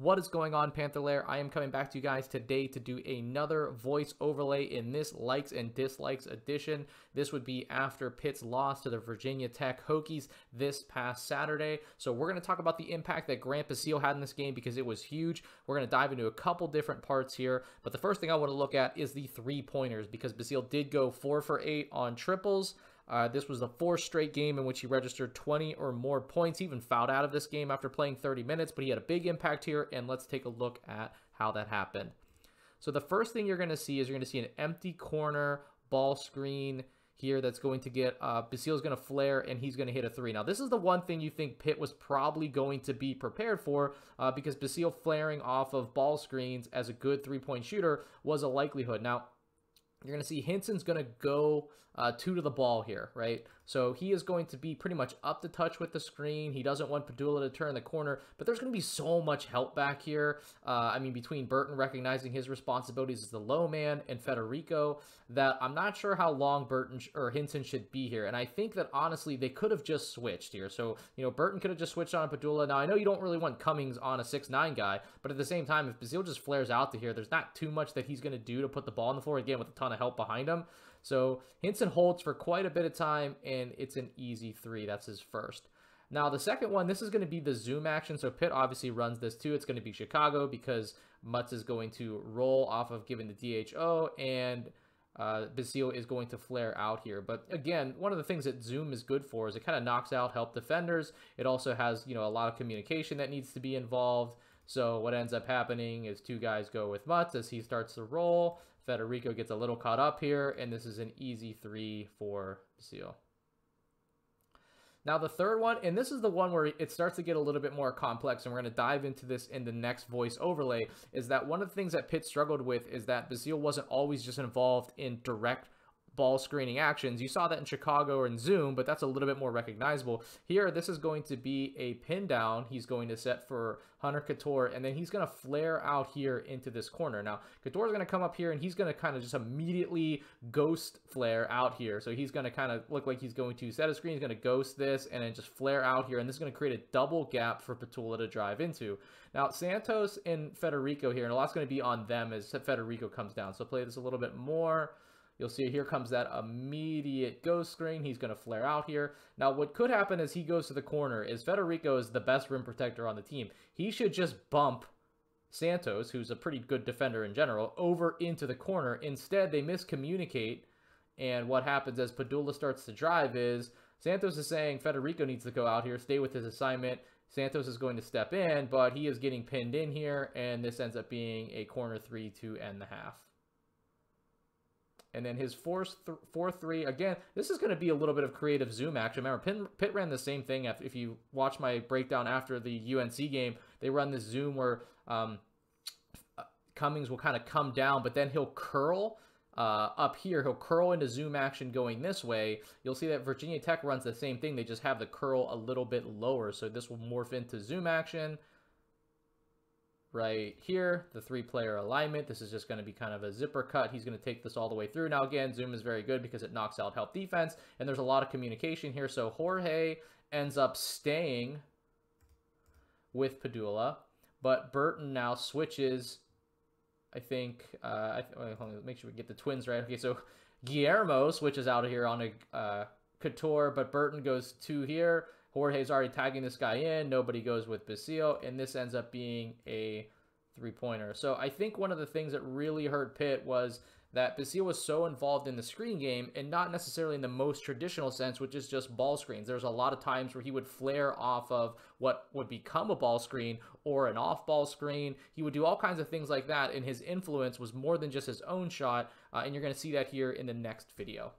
What is going on, Panther Lair? I am coming back to you guys today to do another voice overlay in this likes and dislikes edition. This would be after Pitt's loss to the Virginia Tech Hokies this past Saturday. So we're going to talk about the impact that Grant Basile had in this game because it was huge. We're going to dive into a couple different parts here. But the first thing I want to look at is the three pointers because Basile did go four for eight on triples. Uh, this was the fourth straight game in which he registered 20 or more points. He even fouled out of this game after playing 30 minutes, but he had a big impact here, and let's take a look at how that happened. So the first thing you're going to see is you're going to see an empty corner ball screen here that's going to get uh, Basile's going to flare and he's going to hit a three. Now, this is the one thing you think Pitt was probably going to be prepared for uh, because Basile flaring off of ball screens as a good three point shooter was a likelihood. Now, you're going to see Hinson's going to go uh, two to the ball here, right? So he is going to be pretty much up to touch with the screen. He doesn't want Pedulla to turn the corner, but there's going to be so much help back here. Uh, I mean, between Burton recognizing his responsibilities as the low man and Federiko, that I'm not sure how long Burton or Hinson should be here. And I think that honestly, they could have just switched here. So, you know, Burton could have just switched on Pedulla. Now, I know you don't really want Cummings on a six nine guy, but at the same time, if Basile just flares out to here, there's not too much that he's going to do to put the ball on the floor again with a ton of help behind him. So Hinson holds for quite a bit of time, and it's an easy three. That's his first. Now, the second one, this is going to be the zoom action. So Pitt obviously runs this too. It's going to be Chicago because Mutts is going to roll off of giving the DHO, and uh, Basile is going to flare out here. But again, one of the things that Zoom is good for is it kind of knocks out help defenders. It also has, you know, a lot of communication that needs to be involved. So what ends up happening is two guys go with Mutts as he starts to roll. Federiko gets a little caught up here, and this is an easy three for Basile. Now the third one, and this is the one where it starts to get a little bit more complex, and we're going to dive into this in the next voice overlay, is that one of the things that Pitt struggled with is that Basile wasn't always just involved in direct ball screening actions. You saw that in Chicago in Zoom, but that's a little bit more recognizable. Here, this is going to be a pin down. He's going to set for Hunter Cattoor, and then he's going to flare out here into this corner. Now, Cattoor is going to come up here, and he's going to kind of just immediately ghost flare out here. So he's going to kind of look like he's going to set a screen. He's going to ghost this, and then just flare out here, and this is going to create a double gap for Pedulla to drive into. Now, Santos and Federiko here, and a lot's going to be on them as Federiko comes down. So play this a little bit more. You'll see here comes that immediate ghost screen. He's going to flare out here. Now, what could happen as he goes to the corner is Federiko is the best rim protector on the team. He should just bump Santos, who's a pretty good defender in general, over into the corner. Instead, they miscommunicate, and what happens as Pedulla starts to drive is Santos is saying Federiko needs to go out here, stay with his assignment. Santos is going to step in, but he is getting pinned in here, and this ends up being a corner three to end the half. And then his 4-3, again, this is going to be a little bit of creative zoom action. Remember, Pitt ran the same thing. If you watch my breakdown after the UNC game, they run this zoom where um, Cummings will kind of come down, but then he'll curl uh, up here. He'll curl into zoom action going this way. You'll see that Virginia Tech runs the same thing. They just have the curl a little bit lower. So this will morph into zoom action right here, the three-player alignment. This is just going to be kind of a zipper cut. He's going to take this all the way through. Now, again, Zoom is very good because it knocks out help defense, and there's a lot of communication here. So Jorge ends up staying with Pedulla, but Burton now switches, I think, uh, I th make sure we get the twins right. Okay, so Guillermo switches out of here on a uh, Cattoor, but Burton goes two here. Jorge's already tagging this guy in. Nobody goes with Basile, and this ends up being a three-pointer. So I think one of the things that really hurt Pitt was that Basile was so involved in the screen game and not necessarily in the most traditional sense, which is just ball screens. There's a lot of times where he would flare off of what would become a ball screen or an off ball screen. He would do all kinds of things like that, and his influence was more than just his own shot, uh, and you're going to see that here in the next video.